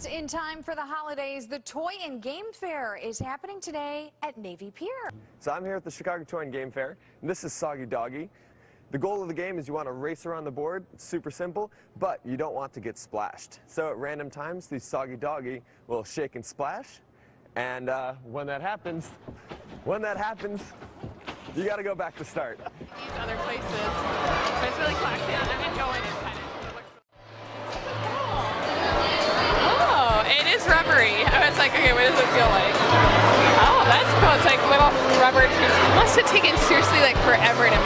Just in time for the holidays, the Toy and Game Fair is happening today at Navy Pier. So I'm here at the Chicago Toy and Game Fair, and this is Soggy Doggy. The goal of the game is you want to race around the board. It's super simple, but you don't want to get splashed. So at random times, the Soggy Doggy will shake and splash. And uh, when that happens, when that happens, you got to go back to start. these other places. Like, okay, what does it feel like? Oh, that's cool. It's like little rubber must have taken seriously like forever to.